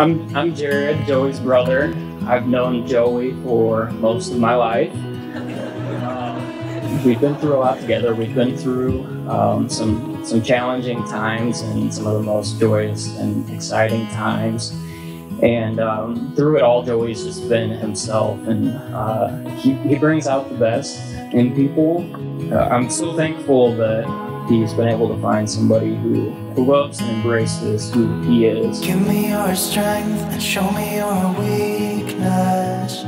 I'm, I'm Jared, Joey's brother. I've known Joey for most of my life. Uh, we've been through a lot together. We've been through um, some some challenging times and some of the most joyous and exciting times. And um, through it all, Joey's just been himself, and uh, he, he brings out the best in people. Uh, I'm so thankful that he's been able to find somebody who, who loves and embraces who he is. Give me your strength and show me your weakness.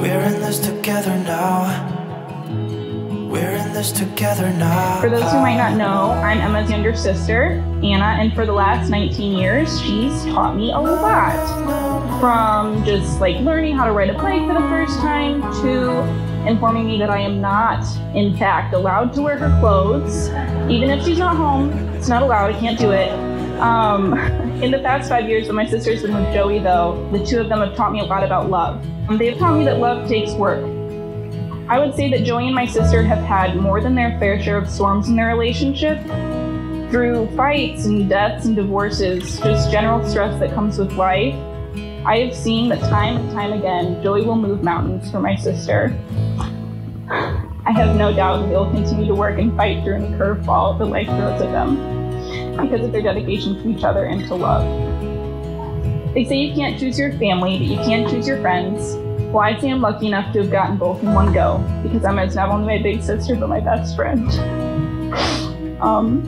We're in this together now. We're in this together now. For those who might not know, I'm Emma's younger sister, Anna, and for the last 19 years, she's taught me a lot. From just like learning how to ride a bike for the first time to informing me that I am not, in fact, allowed to wear her clothes. Even if she's not home, it's not allowed, I can't do it. Um, in the past five years that my sister's been with Joey, though, the two of them have taught me a lot about love. They have taught me that love takes work. I would say that Joey and my sister have had more than their fair share of storms in their relationship. Through fights and deaths and divorces, just general stress that comes with life, I have seen that time and time again, Joey will move mountains for my sister. I have no doubt they will continue to work and fight during the curveball that life throws at them because of their dedication to each other and to love. They say you can't choose your family, but you can choose your friends. Well, I'd say I'm lucky enough to have gotten both in one go because Emma's not only my big sister, but my best friend. Um,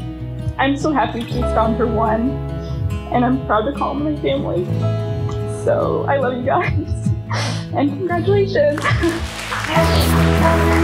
I'm so happy she's found her one, and I'm proud to call my family. So I love you guys, and congratulations.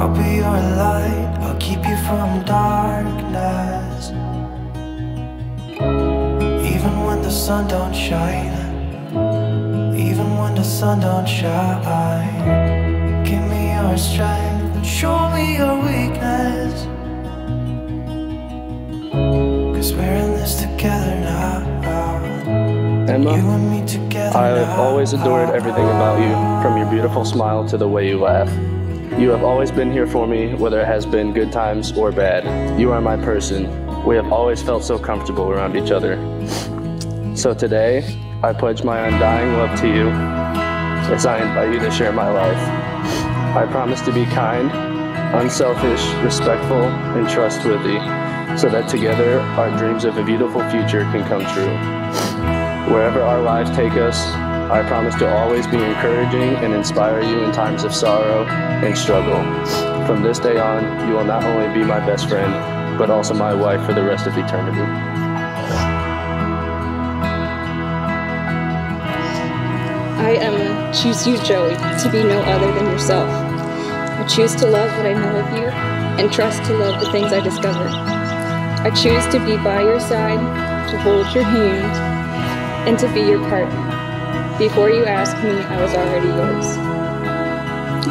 I'll be your light, I'll keep you from darkness. Even when the sun don't shine, even when the sun don't shine. Give me your strength and show me your weakness. Cause we're in this together now. Emma, together I've now. always adored everything about you, from your beautiful smile to the way you laugh. You have always been here for me, whether it has been good times or bad. You are my person. We have always felt so comfortable around each other. So today, I pledge my undying love to you as I invite you to share my life. I promise to be kind, unselfish, respectful, and trustworthy, so that together our dreams of a beautiful future can come true. Wherever our lives take us, I promise to always be encouraging and inspire you in times of sorrow and struggle. From this day on, you will not only be my best friend, but also my wife for the rest of eternity. I, Emma, choose you, Joey, to be no other than yourself. I choose to love what I know of you and trust to love the things I discover. I choose to be by your side, to hold your hand, and to be your partner. Before you asked me, I was already yours.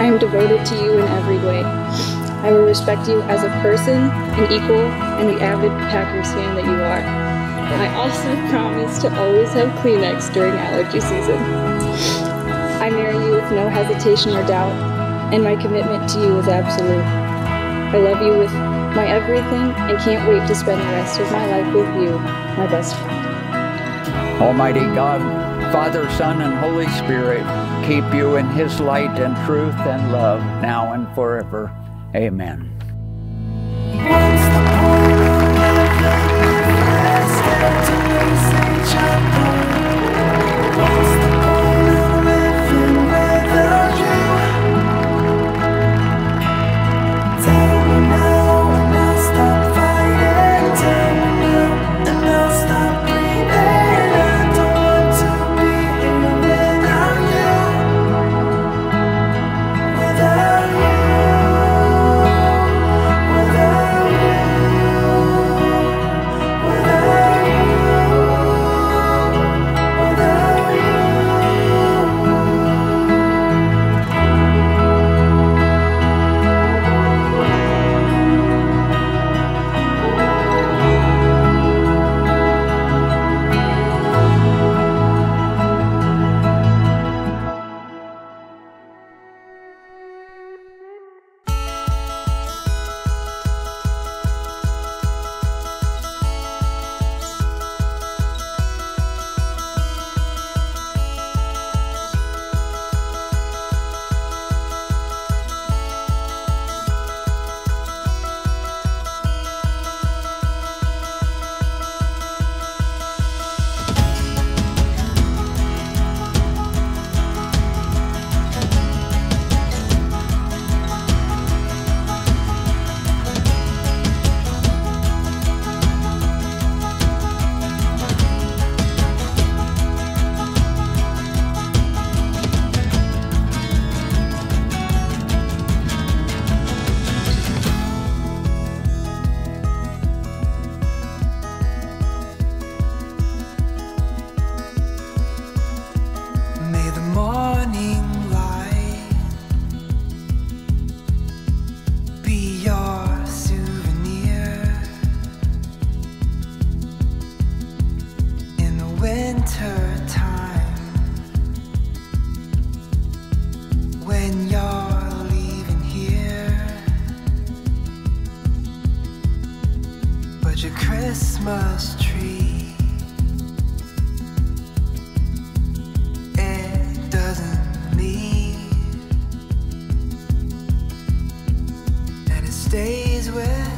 I am devoted to you in every way. I will respect you as a person, an equal, and the avid Packers fan that you are. And I also promise to always have Kleenex during allergy season. I marry you with no hesitation or doubt, and my commitment to you is absolute. I love you with my everything and can't wait to spend the rest of my life with you, my best friend. Almighty God, Father, Son, and Holy Spirit, keep you in His light and truth and love now and forever. Amen. when you're leaving here. But your Christmas tree, it doesn't and it stays with.